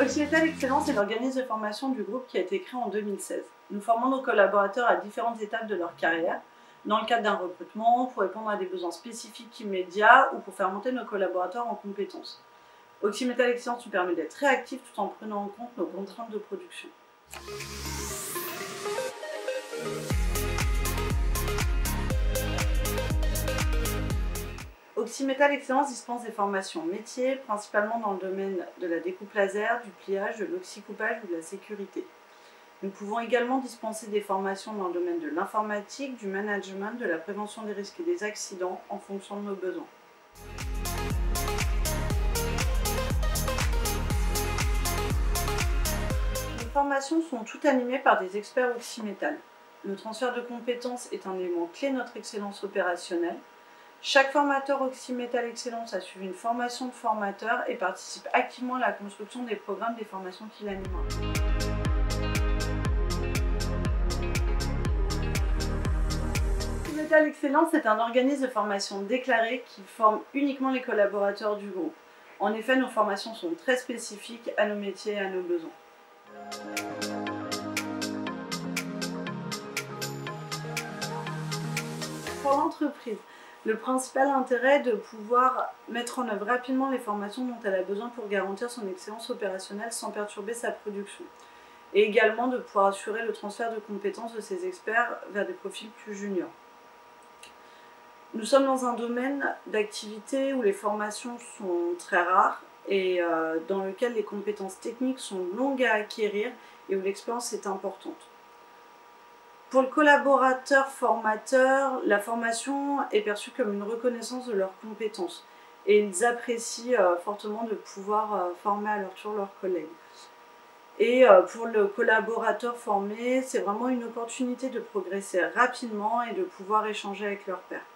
Occidental Excellence est l'organisme de formation du groupe qui a été créé en 2016. Nous formons nos collaborateurs à différentes étapes de leur carrière, dans le cadre d'un recrutement, pour répondre à des besoins spécifiques immédiats ou pour faire monter nos collaborateurs en compétences. Occidental Excellence nous permet d'être réactifs tout en prenant en compte nos contraintes de production. Oxymetal Excellence dispense des formations métiers, principalement dans le domaine de la découpe laser, du pliage, de l'oxycoupage ou de la sécurité. Nous pouvons également dispenser des formations dans le domaine de l'informatique, du management, de la prévention des risques et des accidents en fonction de nos besoins. Les formations sont toutes animées par des experts oxymétal. Le transfert de compétences est un élément clé de notre excellence opérationnelle. Chaque formateur Oxymetal Excellence a suivi une formation de formateur et participe activement à la construction des programmes des formations qu'il anime. Oxymetal Excellence est un organisme de formation déclaré qui forme uniquement les collaborateurs du groupe. En effet, nos formations sont très spécifiques à nos métiers et à nos besoins. Pour l'entreprise, le principal intérêt de pouvoir mettre en œuvre rapidement les formations dont elle a besoin pour garantir son excellence opérationnelle sans perturber sa production. Et également de pouvoir assurer le transfert de compétences de ses experts vers des profils plus juniors. Nous sommes dans un domaine d'activité où les formations sont très rares et euh, dans lequel les compétences techniques sont longues à acquérir et où l'expérience est importante. Pour le collaborateur formateur, la formation est perçue comme une reconnaissance de leurs compétences et ils apprécient euh, fortement de pouvoir euh, former à leur tour leurs collègues. Et euh, pour le collaborateur formé, c'est vraiment une opportunité de progresser rapidement et de pouvoir échanger avec leurs pairs.